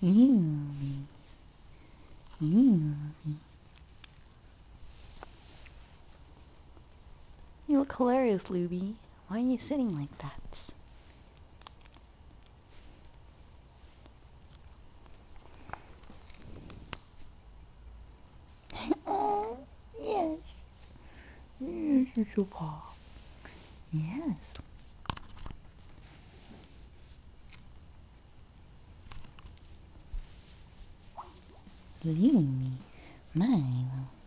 You look hilarious, Luby. Why are you sitting like that? oh, yes. Yes, it's your paw. Yes. you, me, mine.